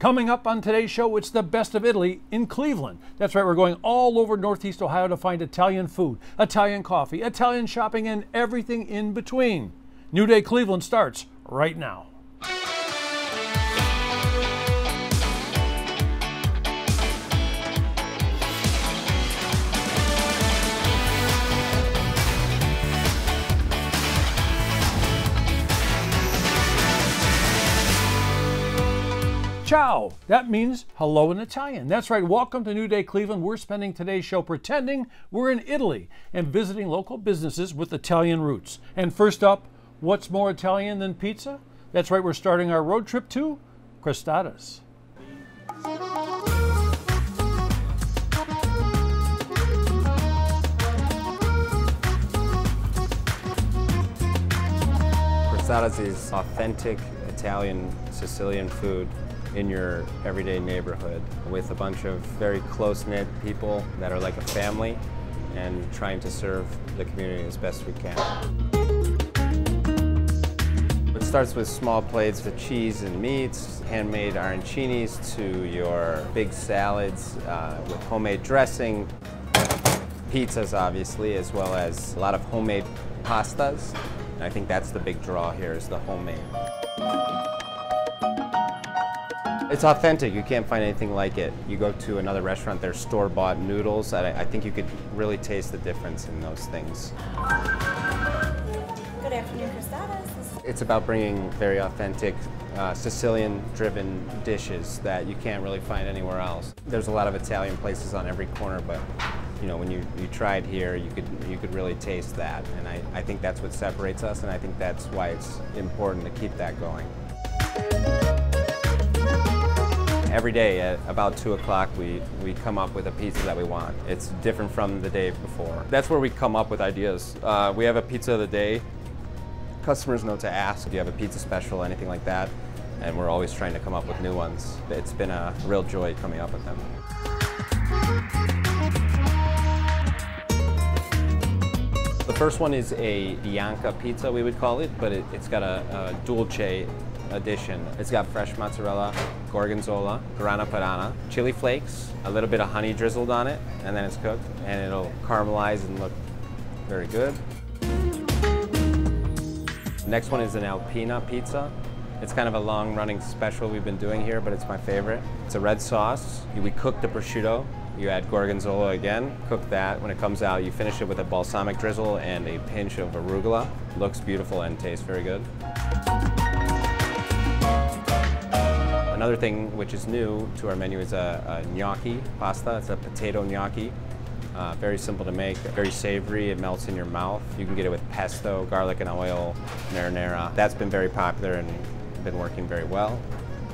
Coming up on today's show, it's the best of Italy in Cleveland. That's right, we're going all over Northeast Ohio to find Italian food, Italian coffee, Italian shopping, and everything in between. New Day Cleveland starts right now. Ciao. That means hello in Italian. That's right. Welcome to New Day Cleveland. We're spending today's show pretending we're in Italy and visiting local businesses with Italian roots. And first up, what's more Italian than pizza? That's right. We're starting our road trip to Crostatas. Crostatas is authentic Italian Sicilian food in your everyday neighborhood with a bunch of very close-knit people that are like a family and trying to serve the community as best we can. It starts with small plates of cheese and meats, handmade arancinis to your big salads uh, with homemade dressing, pizzas obviously, as well as a lot of homemade pastas. I think that's the big draw here is the homemade. It's authentic. You can't find anything like it. You go to another restaurant, there's store-bought noodles. I, I think you could really taste the difference in those things. Good afternoon, Crostatas. It's about bringing very authentic uh, Sicilian-driven dishes that you can't really find anywhere else. There's a lot of Italian places on every corner, but you know, when you, you tried here, you could you could really taste that, and I, I think that's what separates us, and I think that's why it's important to keep that going. Every day at about 2 o'clock, we, we come up with a pizza that we want. It's different from the day before. That's where we come up with ideas. Uh, we have a pizza of the day. Customers know to ask, do you have a pizza special, anything like that? And we're always trying to come up with new ones. It's been a real joy coming up with them. The first one is a Bianca pizza, we would call it, but it, has got a, a dulce addition. It's got fresh mozzarella, gorgonzola, grana padano, chili flakes, a little bit of honey drizzled on it, and then it's cooked, and it'll caramelize and look very good. Next one is an Alpina pizza. It's kind of a long-running special we've been doing here, but it's my favorite. It's a red sauce. We cook the prosciutto. You add gorgonzola again, cook that. When it comes out, you finish it with a balsamic drizzle and a pinch of arugula. Looks beautiful and tastes very good. Another thing which is new to our menu is a, a gnocchi pasta. It's a potato gnocchi. Uh, very simple to make, very savory, it melts in your mouth. You can get it with pesto, garlic and oil, marinara. That's been very popular and been working very well.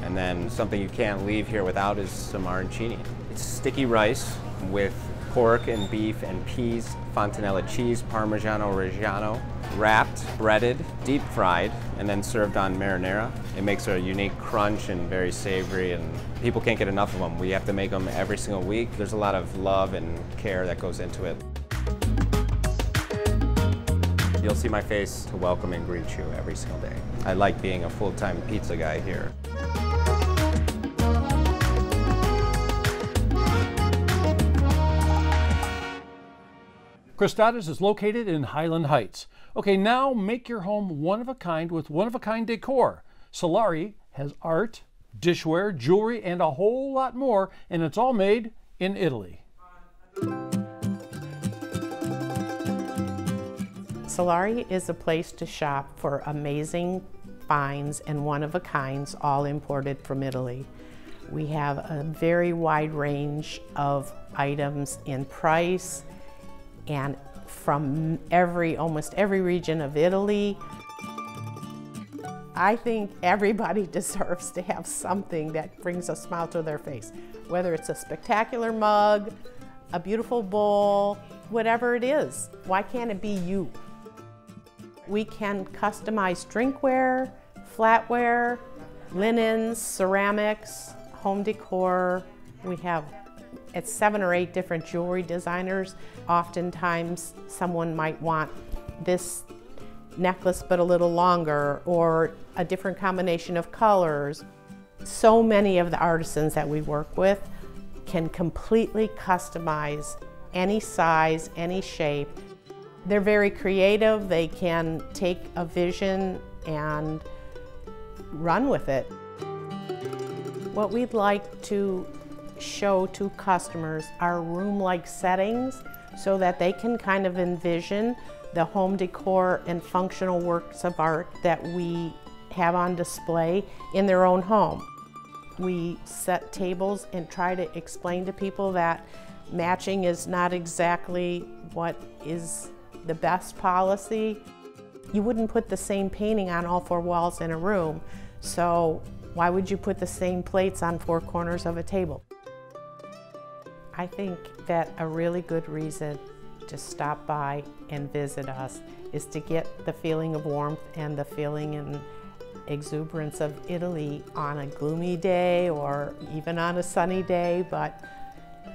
And then something you can't leave here without is some arancini. It's sticky rice with pork and beef and peas, fontanella cheese, Parmigiano Reggiano, wrapped, breaded, deep fried, and then served on marinara. It makes a unique crunch and very savory, and people can't get enough of them. We have to make them every single week. There's a lot of love and care that goes into it. You'll see my face to welcome and greet you every single day. I like being a full-time pizza guy here. Crostatas is located in Highland Heights. Okay, now make your home one of a kind with one of a kind decor. Solari has art, dishware, jewelry, and a whole lot more, and it's all made in Italy. Solari is a place to shop for amazing finds and one of a kinds, all imported from Italy. We have a very wide range of items in price, and from every, almost every region of Italy. I think everybody deserves to have something that brings a smile to their face, whether it's a spectacular mug, a beautiful bowl, whatever it is. Why can't it be you? We can customize drinkware, flatware, linens, ceramics, home decor. We have it's seven or eight different jewelry designers. Oftentimes someone might want this necklace but a little longer or a different combination of colors. So many of the artisans that we work with can completely customize any size, any shape. They're very creative. They can take a vision and run with it. What we'd like to show to customers our room-like settings so that they can kind of envision the home decor and functional works of art that we have on display in their own home. We set tables and try to explain to people that matching is not exactly what is the best policy. You wouldn't put the same painting on all four walls in a room, so why would you put the same plates on four corners of a table? I think that a really good reason to stop by and visit us is to get the feeling of warmth and the feeling and exuberance of Italy on a gloomy day or even on a sunny day, but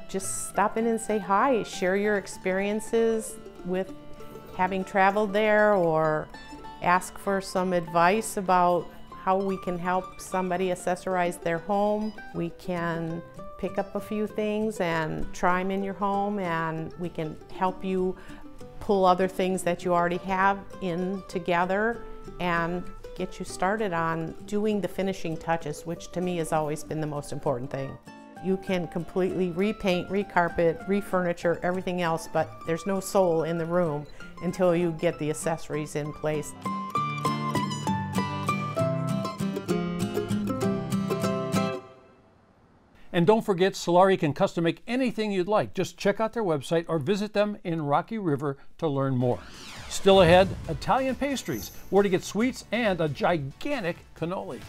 just stop in and say hi, share your experiences with having traveled there or ask for some advice about how we can help somebody accessorize their home. We can pick up a few things and try them in your home and we can help you pull other things that you already have in together and get you started on doing the finishing touches, which to me has always been the most important thing. You can completely repaint, recarpet, refurniture, everything else, but there's no soul in the room until you get the accessories in place. And don't forget, Solari can custom make anything you'd like. Just check out their website or visit them in Rocky River to learn more. Still ahead, Italian pastries, where to get sweets and a gigantic cannoli.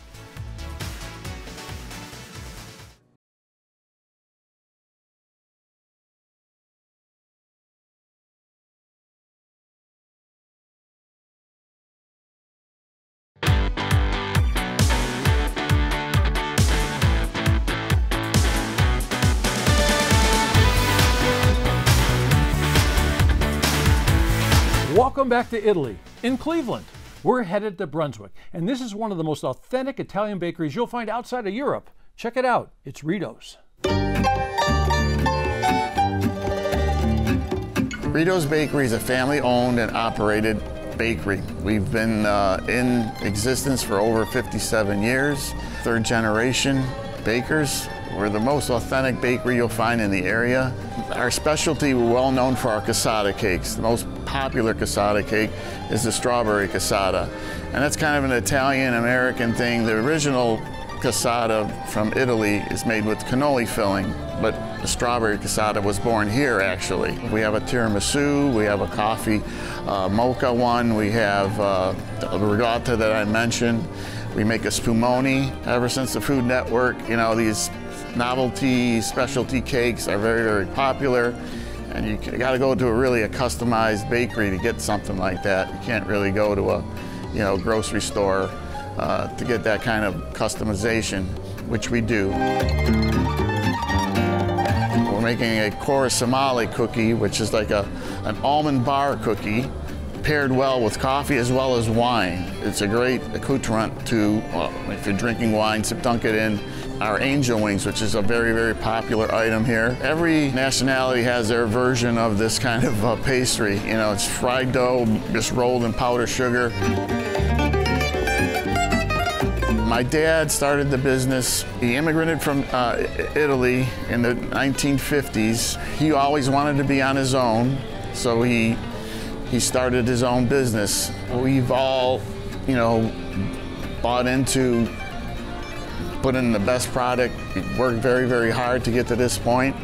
To Italy, in Cleveland. We're headed to Brunswick, and this is one of the most authentic Italian bakeries you'll find outside of Europe. Check it out, it's Rito's. Rito's Bakery is a family owned and operated bakery. We've been uh, in existence for over 57 years, third generation bakers. We're the most authentic bakery you'll find in the area. Our specialty, we're well known for our cassata cakes. The most popular cassata cake is the strawberry cassata. And that's kind of an Italian-American thing. The original cassata from Italy is made with cannoli filling, but the strawberry cassata was born here actually. We have a tiramisu, we have a coffee uh, mocha one, we have uh, the ricotta that I mentioned, we make a spumoni. Ever since the Food Network, you know, these novelty specialty cakes are very, very popular. And you got to go to a really a customized bakery to get something like that. You can't really go to a, you know, grocery store uh, to get that kind of customization, which we do. We're making a quaresimale cookie, which is like a, an almond bar cookie paired well with coffee as well as wine. It's a great accoutrement to, well, if you're drinking wine, so dunk it in our angel wings, which is a very, very popular item here. Every nationality has their version of this kind of uh, pastry. You know, it's fried dough, just rolled in powdered sugar. My dad started the business. He immigrated from uh, Italy in the 1950s. He always wanted to be on his own, so he he started his own business. We've all, you know, bought into putting the best product, worked very, very hard to get to this point.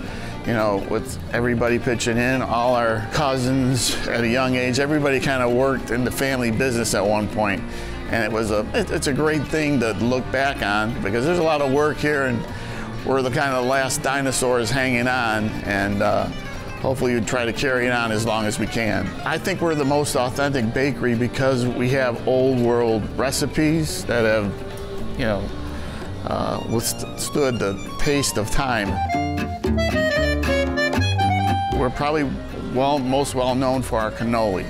You know, with everybody pitching in, all our cousins at a young age, everybody kind of worked in the family business at one point. And it was a, it's a great thing to look back on because there's a lot of work here and we're the kind of last dinosaurs hanging on. And uh, hopefully we try to carry it on as long as we can. I think we're the most authentic bakery because we have old world recipes that have, you know, uh, withstood the taste of time. We're probably well, most well known for our cannoli.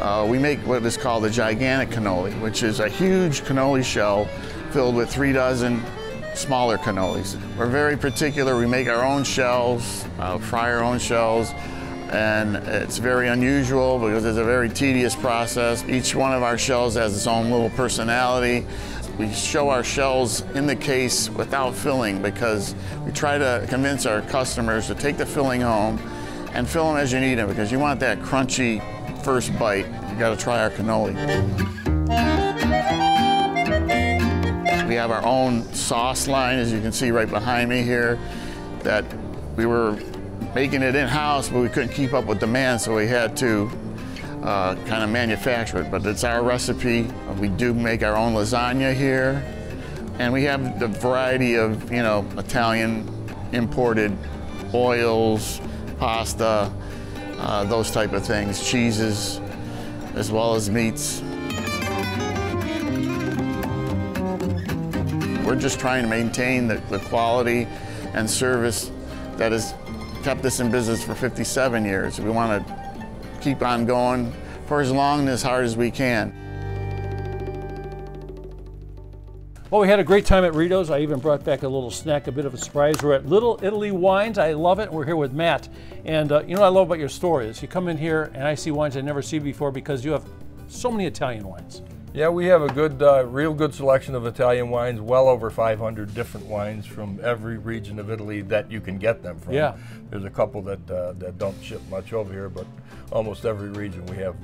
Uh, we make what is called the gigantic cannoli, which is a huge cannoli shell filled with three dozen smaller cannolis. We're very particular. We make our own shells, uh, fry our own shells, and it's very unusual because it's a very tedious process. Each one of our shells has its own little personality. We show our shells in the case without filling because we try to convince our customers to take the filling home and fill them as you need them because you want that crunchy first bite. You got to try our cannoli. We have our own sauce line, as you can see right behind me here, that we were making it in-house, but we couldn't keep up with demand, so we had to uh, kind of manufacture it. But it's our recipe. We do make our own lasagna here, and we have the variety of, you know, Italian imported oils, pasta, uh, those type of things, cheeses, as well as meats. We're just trying to maintain the, the quality and service that has kept us in business for 57 years. We want to keep on going for as long and as hard as we can. Well, we had a great time at Rito's. I even brought back a little snack, a bit of a surprise. We're at Little Italy Wines. I love it. We're here with Matt. And uh, you know what I love about your store is you come in here and I see wines I never see before because you have so many Italian wines. Yeah, we have a good, uh, real good selection of Italian wines, well over 500 different wines from every region of Italy that you can get them from. Yeah. There's a couple that, uh, that don't ship much over here, but almost every region we have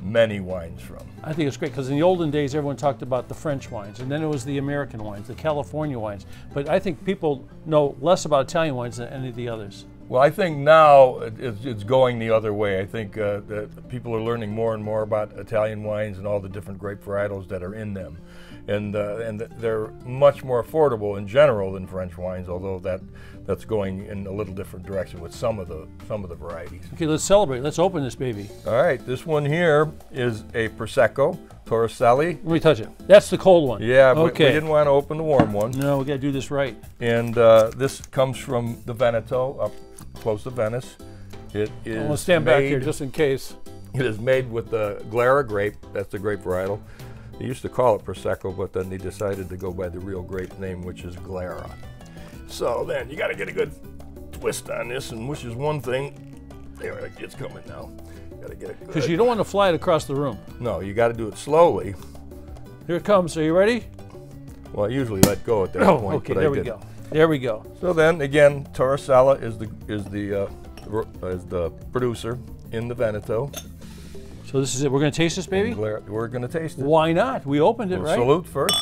many wines from. I think it's great because in the olden days, everyone talked about the French wines, and then it was the American wines, the California wines. But I think people know less about Italian wines than any of the others. Well, I think now it's, it's going the other way. I think uh, that people are learning more and more about Italian wines and all the different grape varietals that are in them. And, uh, and they're much more affordable in general than French wines, although that, that's going in a little different direction with some of the, some of the varieties. Okay, let's celebrate. Let's open this baby. All right, this one here is a Prosecco Torresella. Let me touch it. That's the cold one. Yeah, but okay. we didn't want to open the warm one. No, we got to do this right. And uh, this comes from the Veneto, up close to Venice. It is I'm gonna stand back made- here just in case. It is made with the Glera grape. That's the grape varietal. They used to call it Prosecco, but then they decided to go by the real grape name, which is Glera. So then you got to get a good twist on this, and which is one thing. There, it's coming now. Got to get it Because you don't want to fly it across the room. no, you got to do it slowly. Here it comes. Are you ready? Well, I usually let go at that Oh, point. okay. but I There we go. There we go. So then again, Torresella is the is the uh, is the producer in the Veneto. So this is it. We're going to taste this, baby. We're going to taste it. Why not? We opened it, We'll right? Salute first.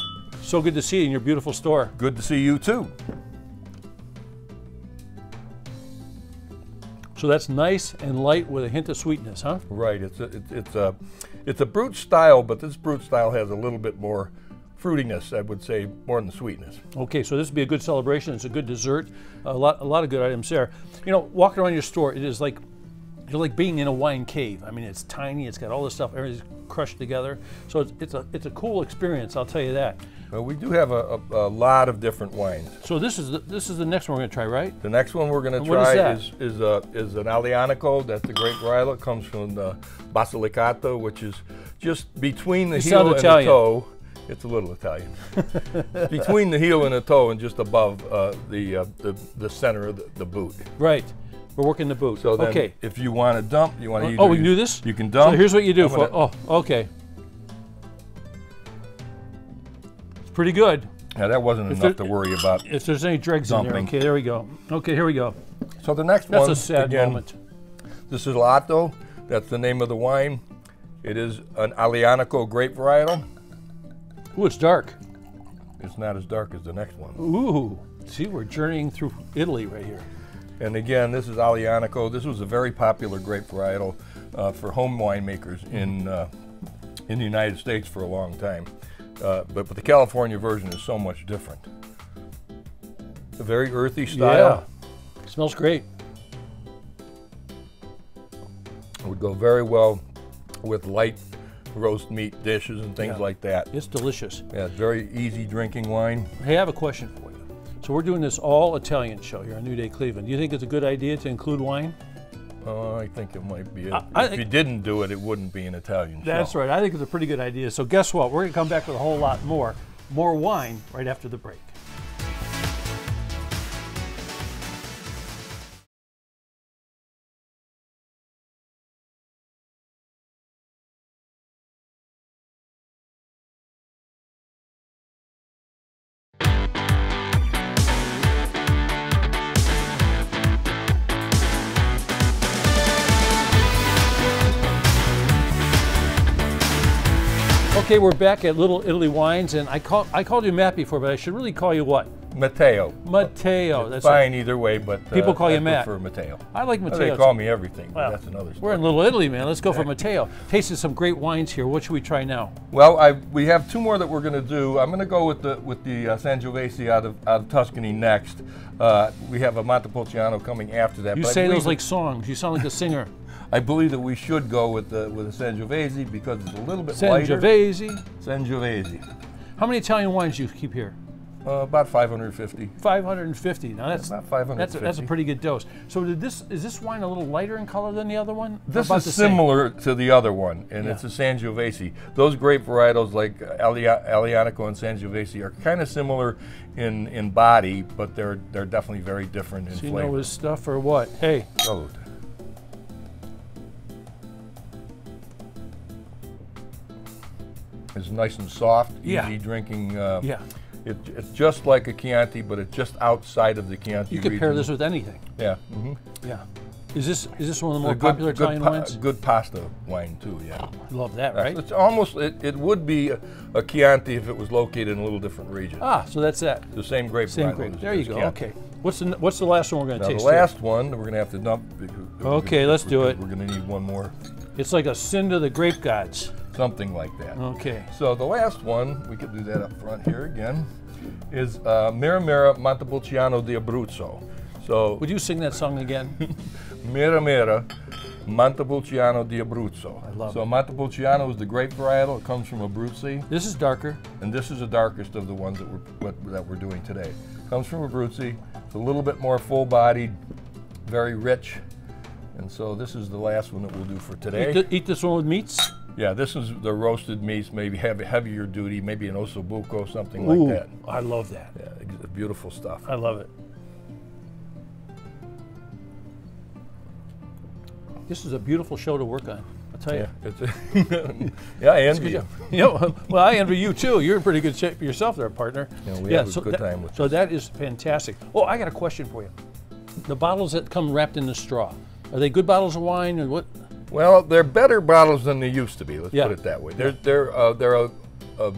So good to see you in your beautiful store. Good to see you too. So that's nice and light with a hint of sweetness, huh? Right. It's a, it's, it's a it's a brut style, but this brut style has a little bit more fruitiness. I would say more than sweetness. Okay, so this would be a good celebration. It's a good dessert. A lot, a lot of good items there. You know, walking around your store, it is like you're like being in a wine cave. I mean, it's tiny. It's got all this stuff. Everything's crushed together. So it's, it's a it's a cool experience. I'll tell you that. Well, we do have a, a, a lot of different wines. So this is the, this is the next one we're going to try, right? The next one we're going to is try that? is is, uh, is an Aglianico. That's the grape varietal. Comes from the Basilicata, which is just between the You heel and Italian. the toe. It's a little Italian. between the heel and the toe, and just above uh, the, uh, the the center of the, the boot. Right. We're working the boot. So then, okay. if you want to dump, you want to. Oh, we can do this. You can dump. So here's what you do. For, oh, okay. It's pretty good. Yeah, that wasn't If enough there- to worry about. If there's any dregs in there, okay, there we go. Okay, here we go. So the next That's one, a sad again, moment. This is Lato. That's the name of the wine. It is an Aglianico grape varietal. Ooh, it's dark. It's not as dark as the next one. Ooh, see, we're journeying through Italy right here. And again, this is Aglianico. This was a very popular grape varietal uh, for home winemakers in uh, in the United States for a long time. Uh, but, but the California version is so much different. A very earthy style. Yeah. Smells great. Would go very well with light roast meat dishes and things Yeah. like that. It's delicious. Yeah, it's very easy drinking wine. Hey, I have a question for you. So we're doing this all Italian show here on New Day Cleveland. Do you think it's a good idea to include wine? Oh, I think it might be. A, I- if you didn't do it, it wouldn't be an Italian show. That's show. right. I think it's a pretty good idea. So guess what? We're going to come back with a whole lot more. More wine right after the break. Okay, we're back at Little Italy Wines, and I call I called you Matt before, but I should really call you what? Matteo. Matteo. It's That's fine either way, but uh, People call I you Matt. For Matteo. I like Well, Matteo. They call me everything, Well, that's another story. We're in Little Italy, man. Let's go for Matteo. Tasted some great wines here. What should we try now? Well, I, we have two more that we're going to do. I'm going to go with the with the uh, Sangiovese out of out of Tuscany next. Uh, we have a Montepulciano coming after that. You say those like songs. You sound like a singer. I believe that we should go with the with the Sangiovese because it's a little bit lighter. Sangiovese. Sangiovese. How many Italian wines do you keep here? Uh, about 550. 550. Now that's About that's a, that's a pretty good dose. So did this is this wine a little lighter in color than the other one? This is the same? similar to the other one, and Yeah. it's a Sangiovese. Those grape varietals like Alia- Aglianico and Sangiovese are kind of similar in, in body, but they're they're definitely very different in you flavor. know his stuff or what? Hey, Salute. It's nice and soft, Yeah. easy drinking. Uh, yeah. It, it's just like a Chianti, but it's just outside of the Chianti You could pair this with anything. Yeah. mhm. Yeah. Is this is this one of the more good, popular good, Italian wines? good pasta wine too. Yeah. I love that, right? It's almost it, it would be a, a Chianti if it was located in a little different region. Ah, so that's that. The same grape. Same grape. There you go. Chianti. Okay. What's the what's the last one we're going to the taste? here? last one we're gonna have to dump. because Okay, gonna- let's do it. We're gonna need one more, It's like a sin to the grape gods. Something like that. Okay. So the last one, we could do that up front here again, is uh, Miramera Montepulciano di Abruzzo. So Would you sing that song again? Miramera Montepulciano di Abruzzo. I love so it. Montepulciano is the grape varietal. It comes from Abruzzi. this is darker. and this is the darkest of the ones that we're what, that we're doing today. Comes from Abruzzi. It's a little bit more full-bodied, very rich, and so this is the last one that we'll do for Eat, today. th- eat this one with meats. Yeah, this is the roasted meats, maybe heavy, heavier duty, maybe an ossobuco, something Ooh, like that. I love that. Yeah, beautiful stuff. I love it. This is a beautiful show to work on. I'll tell you. Yeah, it's a yeah, I envy you. you know, well, I envy you too. You're in pretty good shape yourself, there, partner. Yeah, we have a good that, time with So that is fantastic. Oh, I got a question for you. The bottles that come wrapped in the straw, are they good bottles of wine, or what? Well, they're better bottles than they used to be. Let's Yeah. put it that way. They're they're uh, they're a, a,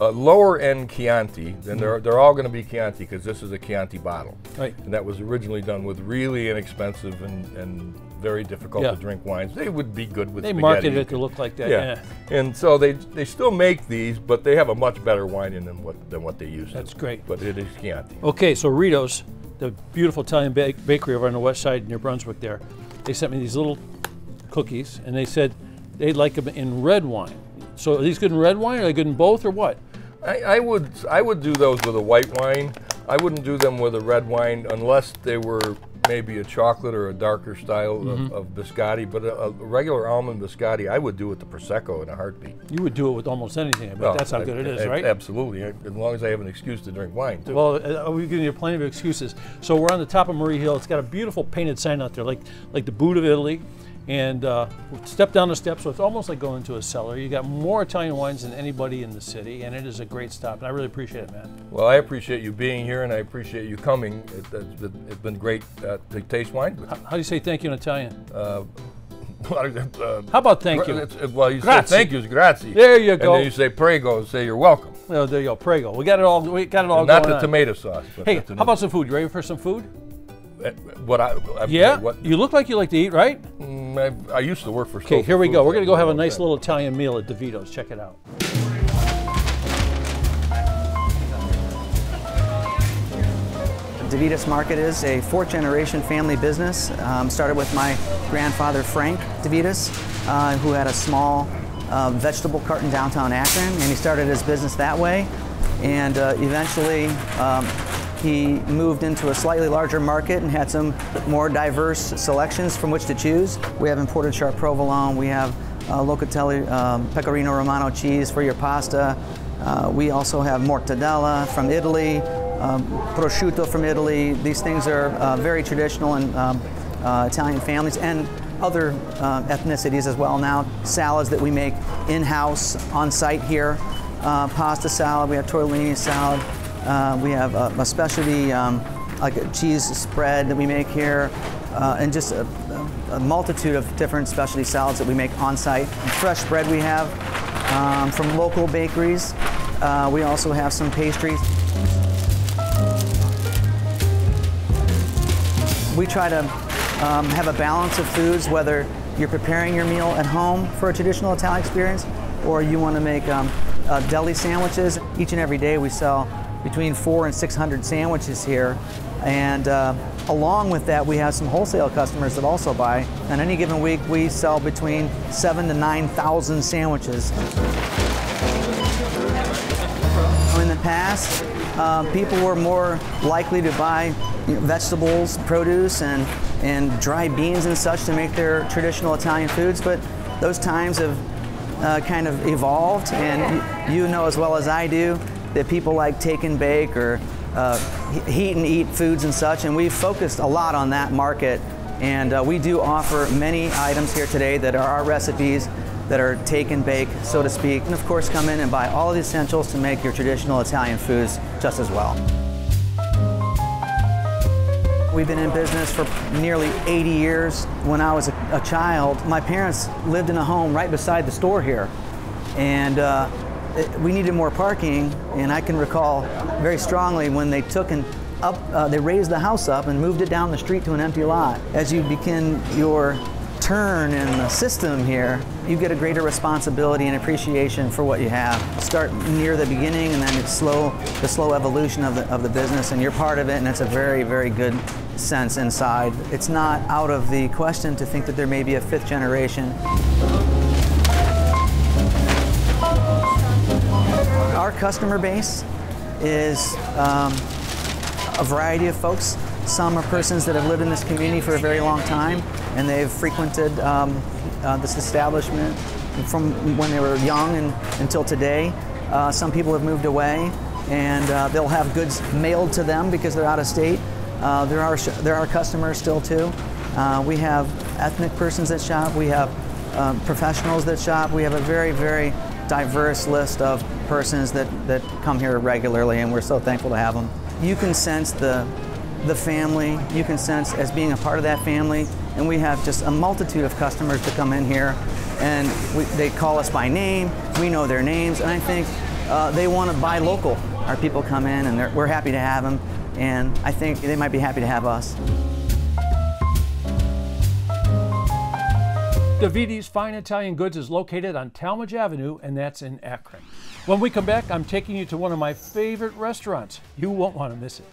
a lower end Chianti. Then they're they're all going to be Chianti because this is a Chianti bottle, Right. and that was originally done with really inexpensive and, and very difficult Yeah. to drink wines. They would be good with They spaghetti. marketed it to look like that. yeah. Yeah. and so they they still make these, but they have a much better wine in them what, than what they used That's to. great. But it is Chianti. Okay, so Rito's, the beautiful Italian ba- bakery over on the west side near Brunswick there, they sent me these little cookies, and they said they'd like them in red wine. So are these good in red wine? Are they good in both, or what? I, I would I would do those with a white wine. I wouldn't do them with a red wine unless they were maybe a chocolate or a darker style Mm-hmm. of, of biscotti. But a, a regular almond biscotti, I would do with the prosecco in a heartbeat. You would do it with almost anything, but Well, that's how I- good it is, I- right? Absolutely, as long as I have an excuse to drink wine too. Well, uh, we're giving you plenty of excuses. So we're on the top of Murray Hill. It's got a beautiful painted sign out there, like like the boot of Italy. And uh, step down the steps, so it's almost like going to a cellar. You got more Italian wines than anybody in the city, and it is a great stop. And I really appreciate it, man. Well, I appreciate you being here, and I appreciate you coming. It, it's been- it's been great uh, to taste wine you. How do you say thank you in Italian? Uh, How about thank you? Well, you Grazie. say thank you, grazie. There you go. And then you say prego, say you're welcome. Oh, there you go, prego. We got it all. We got it all Not going the on. tomato sauce. But Hey, how about some food? You ready for some food? Uh, What I, I Yeah. What You look like you like to eat, right? mm, I, I used to work for. Okay, here we go. We're gonna go have a nice little Italian meal at DeVitis. Check it out. DeVitis Market is a fourth generation family business. Um, started with my grandfather Frank DeVitis, uh, who had a small uh, vegetable cart in downtown Akron, and he started his business that way. And uh, eventually, um, he moved into a slightly larger market and had some more diverse selections from which to choose. We have imported sharp provolone, we have uh, Locatelli um, pecorino romano cheese for your pasta. Uh, we also have mortadella from Italy, um, prosciutto from Italy. These things are uh, very traditional in um, uh, Italian families and other uh, ethnicities as well now. Salads that we make in-house, on-site here. Uh, pasta salad, we have tortellini salad. Uh, we have a, a specialty um, like a cheese spread that we make here. Uh, and just a, a multitude of different specialty salads that we make on site. Fresh bread we have um, from local bakeries. Uh, we also have some pastries. We try to um, have a balance of foods, whether you're preparing your meal at home for a traditional Italian experience or you want to make um, uh, deli sandwiches. Each and every day we sell between four and 600 sandwiches here. And uh, along with that, we have some wholesale customers that also buy. On any given week, we sell between seven to 9,000 sandwiches. In the past, uh, people were more likely to buy vegetables, produce, and, and dry beans and such to make their traditional Italian foods, but those times have uh, kind of evolved, and you know as well as I do that people like take and bake or uh, heat and eat foods and such, and we've focused a lot on that market. And uh, we do offer many items here today that are our recipes that are take and bake, so to speak. And of course, come in and buy all the essentials to make your traditional Italian foods just as well. We've been in business for nearly 80 years. When I was a, a child, my parents lived in a home right beside the store here. And uh, we needed more parking, and I can recall very strongly when they took and up, uh, they raised the house up and moved it down the street to an empty lot. As you begin your turn in the system here, you get a greater responsibility and appreciation for what you have. Start near the beginning and then it's slow, the slow evolution of the, of the business and you're part of it and it's a very, very good sense inside. It's not out of the question to think that there may be a fifth generation. Our customer base is um, a variety of folks. Some are persons that have lived in this community for a very long time and they've frequented um, uh, this establishment from when they were young and until today. Uh, some people have moved away and uh, they'll have goods mailed to them because they're out of state. Uh, there are there are customers still too. Uh, we have ethnic persons that shop. We have um, professionals that shop. We have a very very diverse list of persons that, that come here regularly, and we're so thankful to have them. You can sense the the family. You can sense as being a part of that family, and we have just a multitude of customers to come in here, and we, they call us by name. We know their names, and I think uh, they want to buy local. Our people come in, and we're happy to have them and I think they might be happy to have us. DeVitis Fine Italian Goods is located on Tallmadge Avenue, and that's in Akron. When we come back, I'm taking you to one of my favorite restaurants. You won't want to miss it.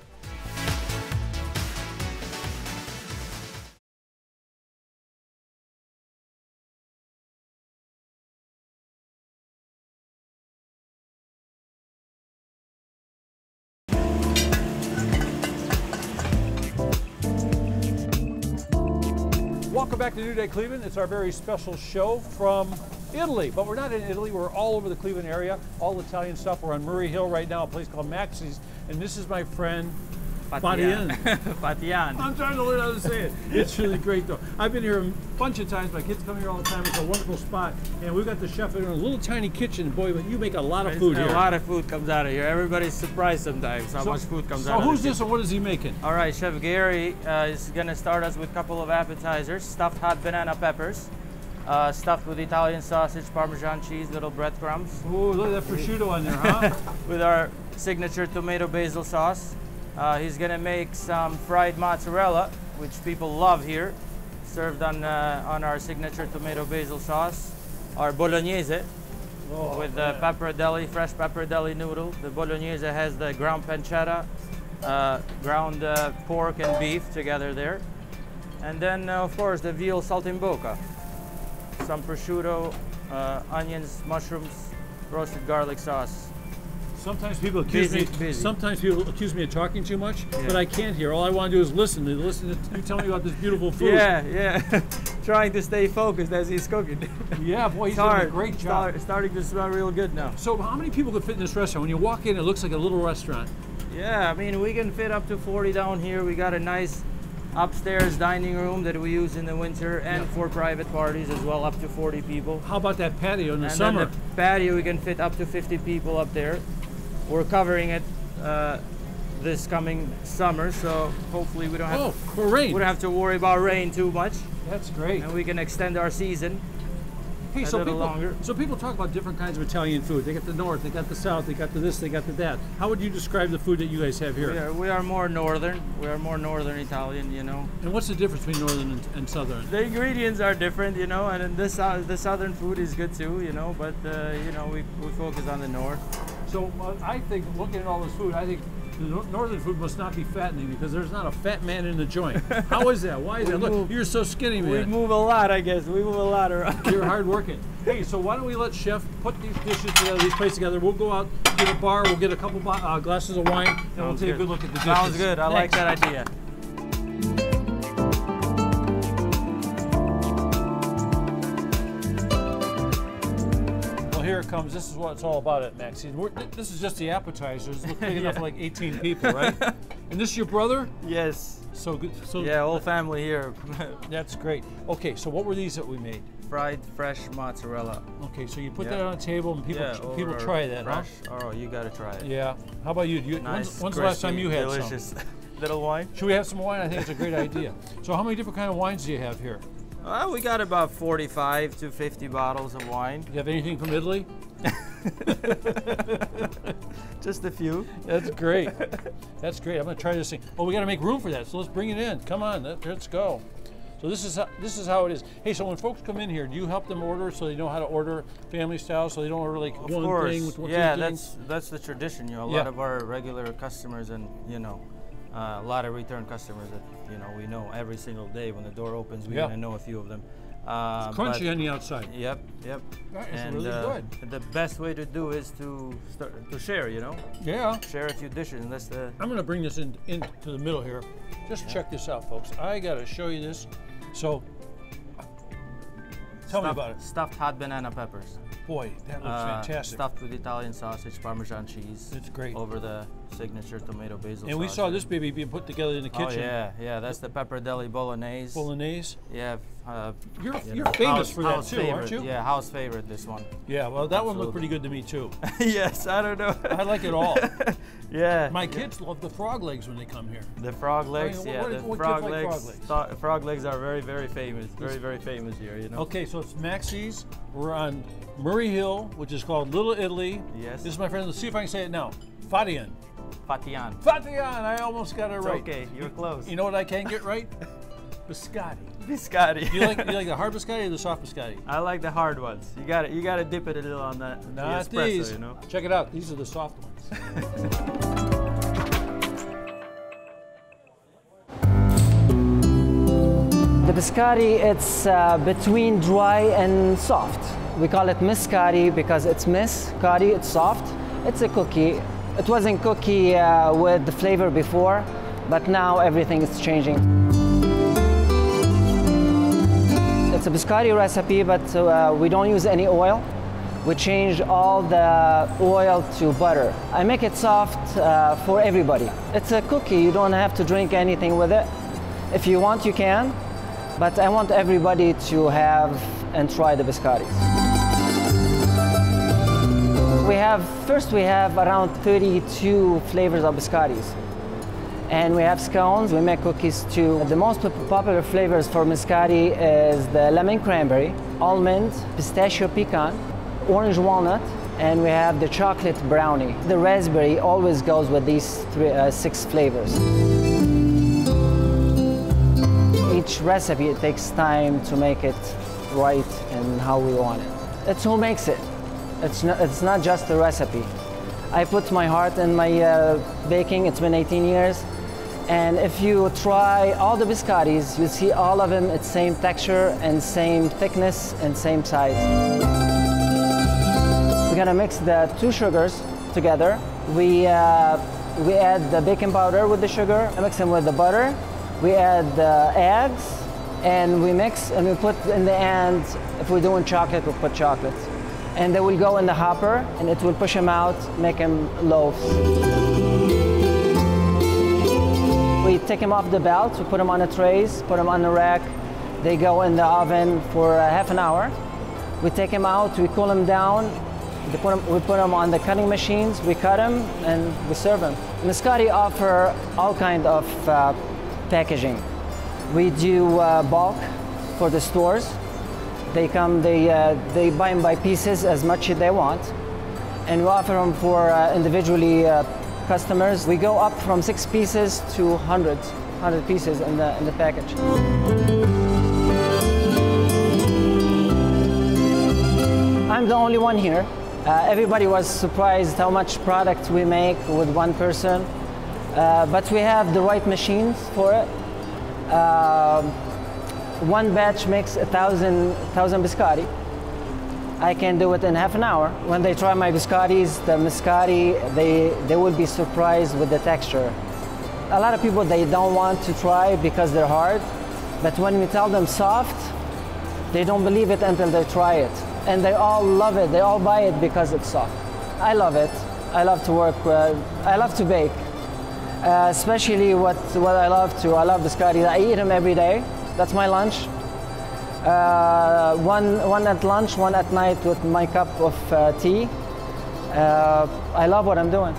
To New Day Cleveland. It's our very special show from Italy, but we're not in Italy. We're all over the Cleveland area, all Italian stuff. We're on Murray Hill right now, a place called Maxi's, and this is my friend Fatian. Fatian. I'm trying to learn how to say it. It's really great though. I've been here a bunch of times. My kids come here all the time. It's a wonderful spot, and we've got the chef in a little tiny kitchen. Boy, but you make a lot of food a here. A lot of food comes out of here. Everybody's surprised sometimes how so, much food comes so out. So who's this, and what is he making? All right, Chef Gary uh, is going to start us with a couple of appetizers: stuffed hot banana peppers. Uh, stuffed with Italian sausage, Parmesan cheese, little breadcrumbs. Oh, look at that prosciutto on there, huh? with our signature tomato basil sauce. Uh, he's gonna make some fried mozzarella, which people love here, served on uh, on our signature tomato basil sauce. Our bolognese oh, with the pappardelle, fresh pappardelle noodle. The bolognese has the ground pancetta, uh, ground uh, pork and beef together there. And then, uh, of course, the veal saltimbocca. Some prosciutto, uh, onions, mushrooms, roasted garlic sauce. Sometimes people accuse busy, me. Busy. Sometimes people accuse me of talking too much, yeah. but I can't hear. All I want to do is listen. Listen to you tell me about this beautiful food. Yeah, yeah. Trying to stay focused as he's cooking. yeah, boy, he's doing a great job. Start, starting to smell real good now. So, how many people could fit in this restaurant? When you walk in, it looks like a little restaurant. Yeah, I mean, we can fit up to 40 down here. We got a nice upstairs dining room that we use in the winter and for private parties as well, up to 40 people. How about that patio in the and summer? The patio, we can fit up to 50 people up there. We're covering it uh, this coming summer, so hopefully we don't have oh, for rain. we don't have to worry about rain too much. That's great. And we can extend our season. Hey, a so little people, longer. so people talk about different kinds of Italian food. They got the north, they got the south, they got the this, they got the that. How would you describe the food that you guys have here? We are, we are more northern. We are more northern Italian, you know. And what's the difference between northern and, and southern? The ingredients are different, you know, and then this uh, the southern food is good too, you know. But uh, you know, we, we focus on the north. So uh, I think looking at all this food, I think the northern food must not be fattening because there's not a fat man in the joint. How is that? Why is that? Look, move- you're so skinny, We move a lot, I guess. We move a lot around. You're hard working. Hey, so why don't we let Chef put these dishes together, these plates together? We'll go out to the bar, we'll get a couple bo- uh, glasses of wine, and we'll Sounds take a good. good look at the dishes. Sounds good. I like that idea. Comes. This is what it's all about at Maxi's. Th- this is just the appetizers. Look big enough for like 18 people, right? and this is your brother? Yes. So good. So Yeah, whole family here. that's great. Okay, so what were these that we made? Fried fresh mozzarella. Okay, so you put Yeah. that on a table and people yeah, people try that, huh? fresh. Oh, you gotta try it. Yeah. How about you? Do you Nice. when's when's the last time you had some? delicious little wine? Should we have some wine? I think it's a great idea. So how many different kind of wines do you have here? Uh, we got about 45 to 50 bottles of wine. Do you have anything from Italy? Just a few. That's great. That's great. I'm gonna try this thing. Oh, we gotta make room for that. So let's bring it in. Come on, let, let's go. So this is how, this is how it is. Hey, so when folks come in here, do you help them order so they know how to order family style, so they don't order like Of one course. thing with one yeah, that's that's the tradition. You know, a Yeah. lot of our regular customers and you know, uh, a lot of return customers that you know we know every single day when the door opens. We're Yeah. gonna know a few of them. Uh, crunchy but- on the outside. Yep, yep. That is and really uh, good. the best way to do is to start to share. You know, Yeah. share a few dishes, and that's the I'm gonna bring this in into the middle here. Just check this out, folks. I gotta show you this. So, tell me stuffed, about it. stuffed hot banana peppers. Boy, that looks Uh, fantastic. Stuffed with Italian sausage, Parmesan cheese. It's great. Over the signature tomato basil And we saw this baby being put together in the kitchen. Oh kitchen. yeah, yeah. That's the pappardelle bolognese. Bolognese. yeah, uh, You're, you you're know, famous house- for that too, favorite. aren't you? Yeah, house favorite. This one. Yeah, well, that one looked pretty good to me too. yes, I don't know. I like it all. yeah. My kids love the frog legs when they come here. The frog legs, what- yeah, what- the what frog like legs. frog legs? frog legs are very, very famous. Very, very famous here. You know. Okay, so it's Maxi's. We're on Murray Hill, which is called Little Italy. Yes. This is my friend. Let's see if I can say it now. Fatian. Fatian. Fatian. I almost got it It's right. okay, you're close. You know what I can't get right? Biscotti. Biscotti. You like you like the hard biscotti or the soft biscotti? I like the hard ones. You got to You got to dip it a little on that the Not espresso. these. You know. Check it out. These are the soft ones. The biscotti, it's uh, between dry and soft. We call it Ms. Cotti because it's miscotti, it's soft. It's a cookie. It wasn't cookie uh, with the flavor before, but now everything is changing. It's a biscotti recipe, but uh, we don't use any oil. We change all the oil to butter. I make it soft uh, for everybody. It's a cookie, you don't have to drink anything with it. If you want, you can, but I want everybody to have and try the biscottis. We have, first we have around 32 flavors of biscottis. And we have scones, we make cookies too. The most popular flavors for biscotti is the lemon cranberry, almond, pistachio pecan, orange walnut, and we have the chocolate brownie. The raspberry always goes with these three, uh, six flavors. Each recipe, it takes time to make it right and how we want it. That's who makes it. It's not, it's not just the recipe. I put my heart in my uh, baking. It's been 18 years. And if you try all the biscottis, you'll see all of them, it's same texture and same thickness and same size. We're gonna mix the two sugars together. We, uh, we add the baking powder with the sugar, mix them with the butter. We add the eggs and we mix and we put in the end, if we're doing chocolate, we'll put chocolate. And they will go in the hopper and it will push them out, make them loaves. We take them off the belt, we put them on the trays, put them on the rack. They go in the oven for uh, half an hour. We take them out, we cool them down, put 'em- we put them on the cutting machines, we cut them, and we serve them. Ms. Cotti offer all kind of uh, packaging. We do uh, bulk for the stores. They come, they, uh, they buy them by pieces as much as they want. And we offer them for uh, individually uh, customers. We go up from six pieces to hundreds, 100 pieces in the, in the package. I'm the only one here. Uh, everybody was surprised how much product we make with one person, uh, but we have the right machines for it. Uh, one batch makes a thousand, thousand biscotti. I can do it in half an hour. When they try my biscottis, the biscotti, they, they will be surprised with the texture. A lot of people, they don't want to try because they're hard, but when we tell them soft, they don't believe it until they try it. And they all love it. They all buy it because it's soft. I love it. I love to work. Uh, I love to bake. Uh, especially what, what I love to. I love biscotti. I eat them every day. That's my lunch. Uh, one, one at lunch, one at night with my cup of uh, tea. Uh, I love what I'm doing.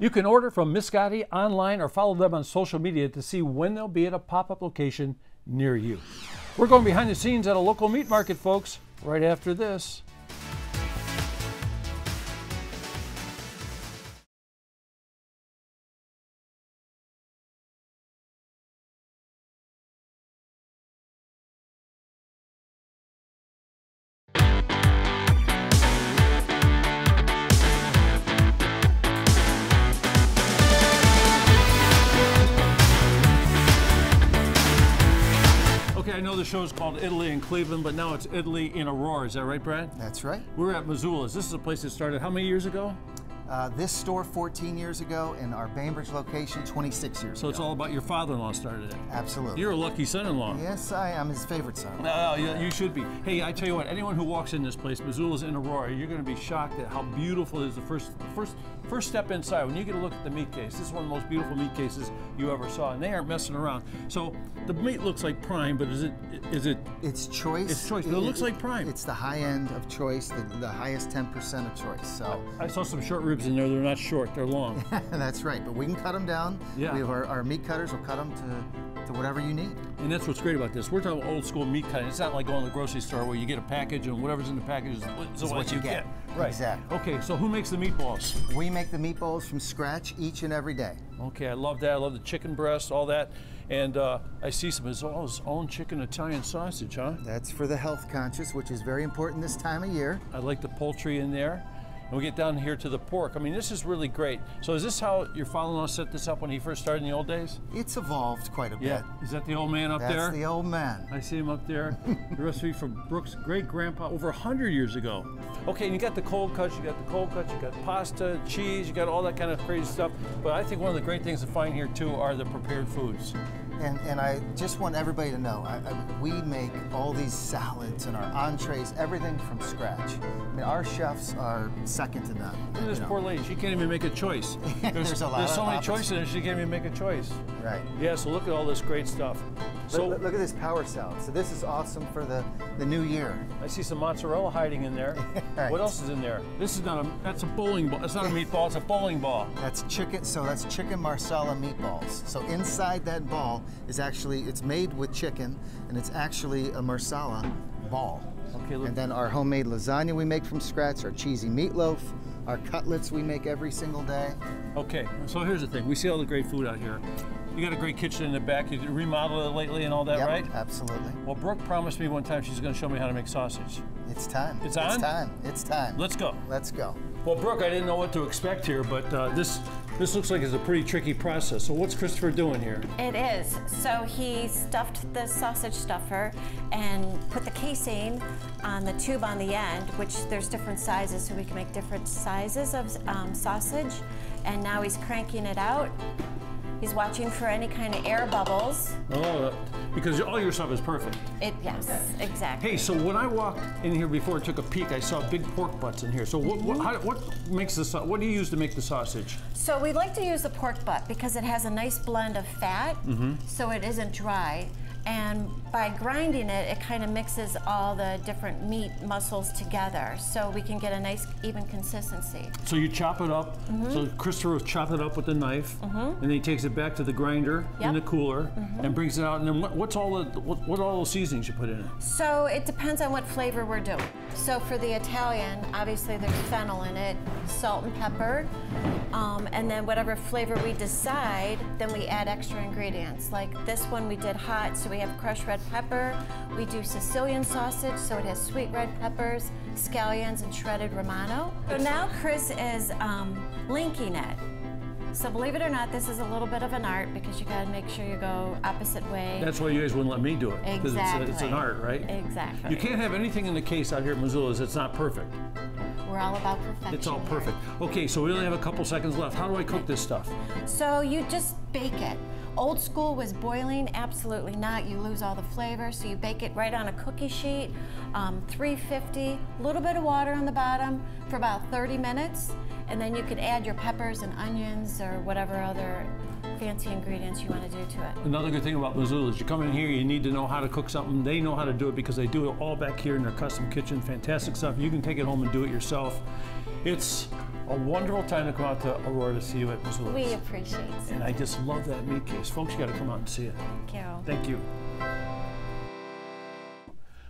You can order from Ms. Cotti online or follow them on social media to see when they'll be at a pop up location near you. We're going behind the scenes at a local meat market, folks, right after this. Show's called Italy in Cleveland, but now it's Italy in Aurora. Is that right, Brad? That's right. We're at Mazzulo's. This is a place that started how many years ago? Uh, this store 14 years ago, and our Bainbridge location 26 years So ago. it's all about your father-in-law started it. Absolutely. You're a lucky son-in-law. yes, I am his favorite son. No, no, you, you should be. Hey, I tell you what, anyone who walks in this place, Mazzulo's in Aurora, you're going to be shocked at how beautiful it is. The first, the first, first step inside when you get a look at the meat case. This is one of the most beautiful meat cases you ever saw, and they aren't messing around. So the meat looks like prime, but is it? Is it? It's choice. It's choice, but it looks like prime. It's the high end of choice, the, the highest 10% of choice. So I saw some short ribs in there. They're not short; they're long. that's right. But we can cut them down. Yeah. We have our, our meat cutters will cut them to, to whatever you need. And that's what's great about this. We're talking old school meat cutting. It's not like going to the grocery store where you get a package and whatever's in the package is, is Is what, you get. Right. Exactly. Okay, so who makes the meatballs? We make the meatballs from scratch each and every day. Okay, I love that. I love the chicken breast, all that. And uh, I see some of his own chicken Italian sausage, huh? That's for the health conscious, which is very important this time of year. I like the poultry in there. And we get down here to the pork. I mean, this is really great. So is this how your father-in-law set this up when he first started in the old days? It's evolved quite a Yeah. bit. Is that the old man up That's there? the old man. I see him up there. the recipe from Brooke's great grandpa over 100 years ago. Okay, and you got the cold cuts, you got the cold cuts, you got pasta, cheese, you got all that kind of crazy stuff. But I think one of the great things to find here too are the prepared foods. And, and I just want everybody to know, I, I, we make all these salads and our entrees, everything from scratch. I mean, our chefs are second to none. Look at this know. poor lady, she can't even make a choice. There's a lot There's so many choices and she can't even make a choice. Right. Yeah, so look at all this great stuff. So So look, look at this power salad. So this is awesome for the, the new year. I see some mozzarella hiding in there. Right. What else is in there? This is not a, that's a bowling ball. It's not a meatball, it's a bowling ball. That's chicken. So that's chicken marsala meatballs. So inside that ball is actually it's made with chicken, and it's actually a marsala ball. Okay, look. And then our homemade lasagna we make from scratch, our cheesy meatloaf, our cutlets we make every single day. Okay, so here's the thing. We see all the great food out here. You got a great kitchen in the back. You remodeled it lately and all that, Yep, right? Absolutely. Well, Brooke promised me one time she's going to show me how to make sausage. It's time. It's on? It's time. It's time. Let's go. Let's go. Well, Brooke, I didn't know what to expect here, but uh, this this looks like it's a pretty tricky process. So what's Christopher doing here? It is. So he stuffed the sausage stuffer and put the casing on the tube on the end, which there's different sizes, so we can make different sizes of um, sausage. And now he's cranking it out. He's watching for any kind of air bubbles. Oh, because all your stuff is perfect. It yes, exactly. Hey, so when I walked in here before, I took a peek. I saw big pork butts in here. So what what, how, what makes the what do you use to make the sausage? So we like to use the pork butt because it has a nice blend of fat, Mm-hmm. so it isn't dry. And by grinding it, it kind of mixes all the different meat muscles together so we can get a nice even consistency. So you chop it up. Mm-hmm. So Christopher will chop it up with a knife, and then he takes it back to the grinder in the cooler and brings it out. And then what, what's all the what, what all the seasonings you put in it? So it depends on what flavor we're doing. So for the Italian, obviously there's fennel in it, salt and pepper, um, and then whatever flavor we decide, then we add extra ingredients. Like this one we did hot, so we have crushed red pepper. We do Sicilian sausage, so it has sweet red peppers, scallions, and shredded Romano. So now Chris is um, linking it. So believe it or not, this is a little bit of an art because you gotta make sure you go opposite way. That's why you guys wouldn't let me do it. Exactly. It's, a, it's an art, right? Exactly. You can't have anything in the case out here at Mazzulo's that's not perfect. We're all about perfection. It's all here. perfect. Okay, so we only have a couple seconds left. How do I cook this stuff? So you just bake it. Old school was boiling, absolutely not. You lose all the flavor, so you bake it right on a cookie sheet, um, 350, a little bit of water on the bottom for about 30 minutes, and then you could add your peppers and onions or whatever other fancy ingredients you want to do to it. Another good thing about Mazzulo is you come in here, you need to know how to cook something. They know how to do it because they do it all back here in their custom kitchen. Fantastic stuff. You can take it home and do it yourself. It's a wonderful time to come out to Aurora to see you at Mazzulo. We appreciate it. And I just love that meat case. Folks, you got to come out and see it. Carol. Thank you.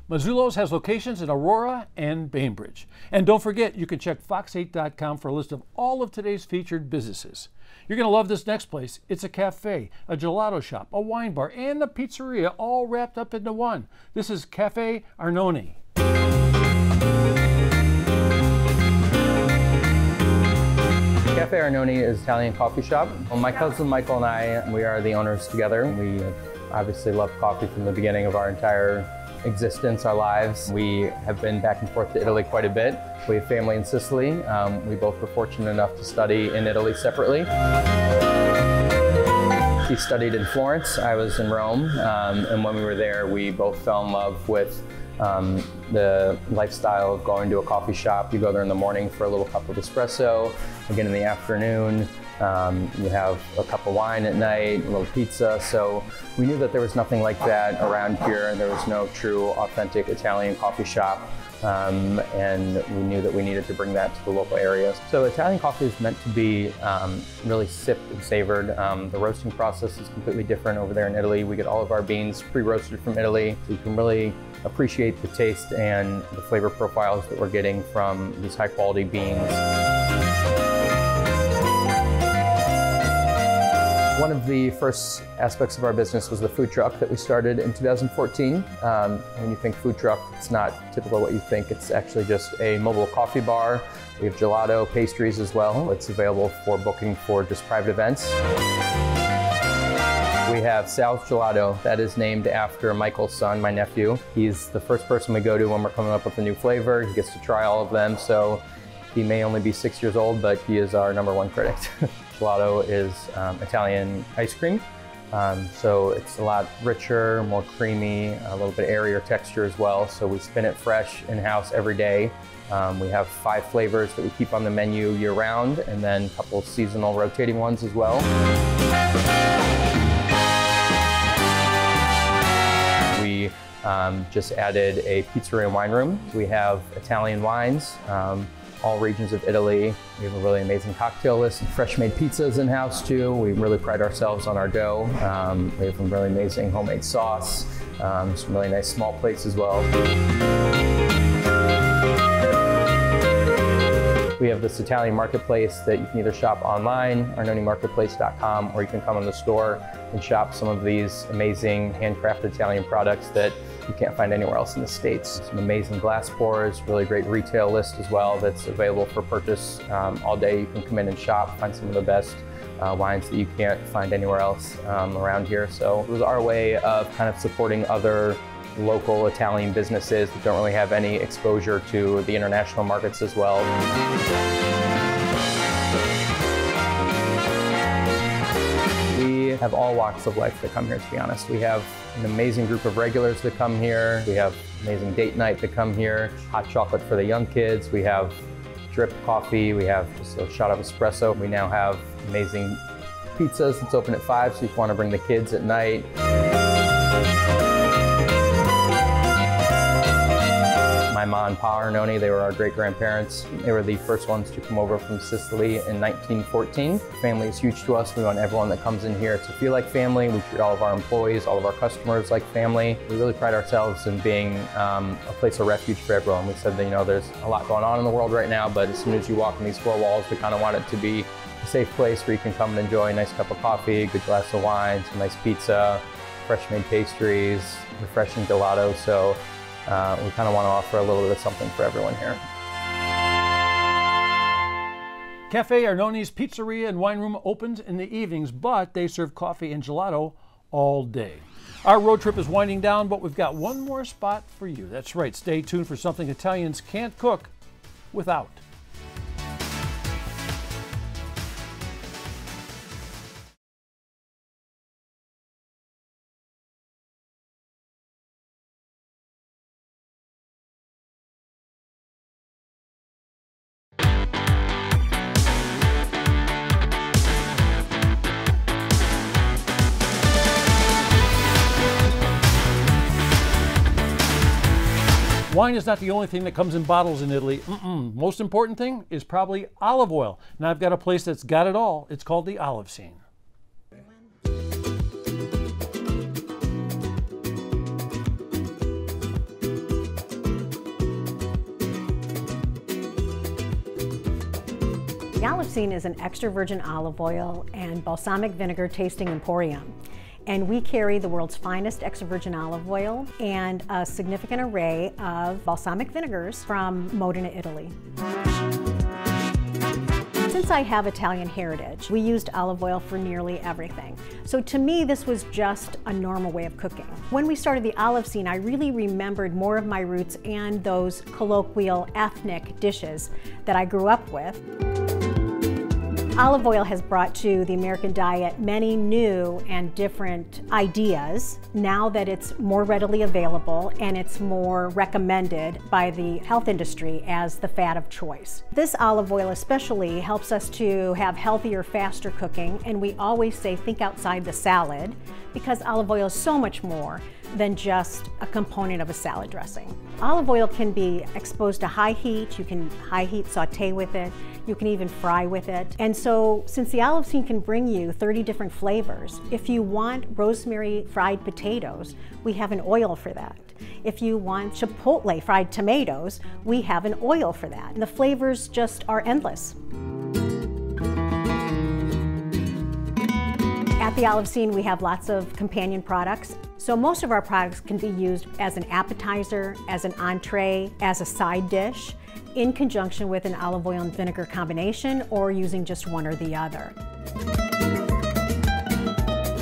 Mazzulo's has locations in Aurora and Bainbridge. And don't forget, you can check fox8.com for a list of all of today's featured businesses. You're going to love this next place. It's a cafe, a gelato shop, a wine bar, and a pizzeria all wrapped up into one. This is Cafe Arnone. Cafe Arnone is an Italian coffee shop. Well, my cousin Michael and I, we are the owners together. We obviously love coffee from the beginning of our entire existence, our lives. We have been back and forth to Italy quite a bit. We have family in Sicily. Um, we both were fortunate enough to study in Italy separately. He studied in Florence, I was in Rome, um, and when we were there, we both fell in love with um, the lifestyle of going to a coffee shop. You go there in the morning for a little cup of espresso, again in the afternoon. Um, you have a cup of wine at night, a little pizza. So we knew that there was nothing like that around here. and There was no true, authentic Italian coffee shop. Um, and we knew that we needed to bring that to the local areas. So Italian coffee is meant to be um, really sipped and savored. Um, the roasting process is completely different over there in Italy. We get all of our beans pre-roasted from Italy, so you can really appreciate the taste and the flavor profiles that we're getting from these high quality beans. One of the first aspects of our business was the food truck that we started in 2014. Um, when you think food truck, it's not typical what you think. It's actually just a mobile coffee bar. We have gelato, pastries as well. It's available for booking for just private events. We have Sal's Gelato. That is named after Michael's son, my nephew. He's the first person we go to when we're coming up with a new flavor. He gets to try all of them. So he may only be six years old, but he is our number one critic. Gelato is um, Italian ice cream. Um, so it's a lot richer, more creamy, a little bit airier texture as well. So we spin it fresh in-house every day. Um, we have five flavors that we keep on the menu year round and then a couple seasonal rotating ones as well. Um, just added a pizzeria and wine room. We have Italian wines, um, all regions of Italy. We have a really amazing cocktail list, fresh made pizzas in house too. We really pride ourselves on our dough. Um, we have some really amazing homemade sauce, um, some really nice small plates as well. We have this Italian marketplace that you can either shop online, arnonimarketplace.com, or you can come in the store and shop some of these amazing handcrafted Italian products that you can't find anywhere else in the States. Some amazing glass pours, really great retail list as well that's available for purchase um, all day. You can come in and shop, find some of the best uh, wines that you can't find anywhere else um, around here. So it was our way of kind of supporting other local Italian businesses that don't really have any exposure to the international markets as well. Have all walks of life that come here, to be honest. We have an amazing group of regulars that come here. We have amazing date night that come here, hot chocolate for the young kids. We have drip coffee. We have just a shot of espresso. We now have amazing pizzas It's open at 5, so if you want to bring the kids at night. Ma and Pa Arnone. They were our great grandparents. They were the first ones to come over from Sicily in 1914. Family is huge to us. We want everyone that comes in here to feel like family. We treat all of our employees, all of our customers like family. We really pride ourselves in being um, a place of refuge for everyone. We said that, you know, there's a lot going on in the world right now, but as soon as you walk in these four walls, we kind of want it to be a safe place where you can come and enjoy a nice cup of coffee, a good glass of wine, some nice pizza, fresh made pastries, refreshing gelato. So uh, we kind of want to offer a little bit of something for everyone here. Cafe Arnone's Pizzeria and Wine Room opens in the evenings, but they serve coffee and gelato all day. Our road trip is winding down, but we've got one more spot for you. That's right, stay tuned for something Italians can't cook without. Wine is not the only thing that comes in bottles in Italy. Mm-mm. Most important thing is probably olive oil. Now I've got a place that's got it all. It's called the Olive Scene. The Olive Scene is an extra virgin olive oil and balsamic vinegar tasting emporium and we carry the world's finest extra virgin olive oil and a significant array of balsamic vinegars from Modena, Italy. Since I have Italian heritage, we used olive oil for nearly everything. So to me, this was just a normal way of cooking. When we started the olive scene, I really remembered more of my roots and those colloquial ethnic dishes that I grew up with. Olive oil has brought to the American diet many new and different ideas now that it's more readily available and it's more recommended by the health industry as the fat of choice. This olive oil especially helps us to have healthier, faster cooking and we always say think outside the salad because olive oil is so much more than just a component of a salad dressing. Olive oil can be exposed to high heat, you can high heat saute with it, you can even fry with it. And so since the olive scene can bring you 30 different flavors, if you want rosemary fried potatoes, we have an oil for that. If you want chipotle fried tomatoes, we have an oil for that. And the flavors just are endless. At the Olive Scene, we have lots of companion products. So most of our products can be used as an appetizer, as an entree, as a side dish, in conjunction with an olive oil and vinegar combination, or using just one or the other.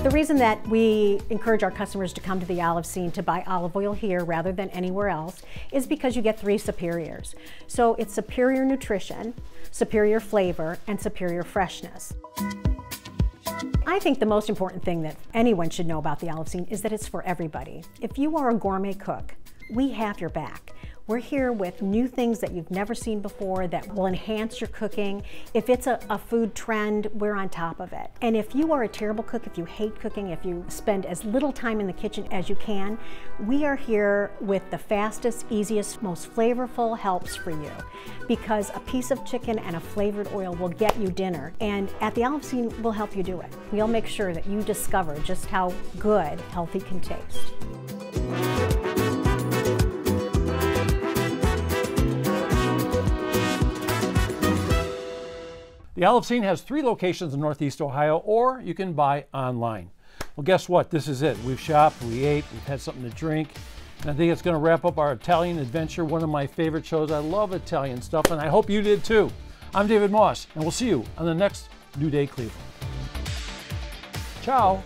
The reason that we encourage our customers to come to the olive scene to buy olive oil here rather than anywhere else is because you get three superiors. So it's superior nutrition, superior flavor, and superior freshness. I think the most important thing that anyone should know about the olive scene is that it's for everybody. If you are a gourmet cook, we have your back. We're here with new things that you've never seen before that will enhance your cooking. If it's a, a, food trend, we're on top of it. And if you are a terrible cook, if you hate cooking, if you spend as little time in the kitchen as you can, we are here with the fastest, easiest, most flavorful helps for you. Because a piece of chicken and a flavored oil will get you dinner. And at the Olive Scene, we'll help you do it. We'll make sure that you discover just how good healthy can taste. The Olive Scene has three locations in Northeast Ohio, or you can buy online. Well, guess what? This is it. We've shopped, we ate, we've had something to drink, and I think it's going to wrap up our Italian adventure, one of my favorite shows. I love Italian stuff, and I hope you did too. I'm David Moss, and we'll see you on the next New Day Cleveland. Ciao.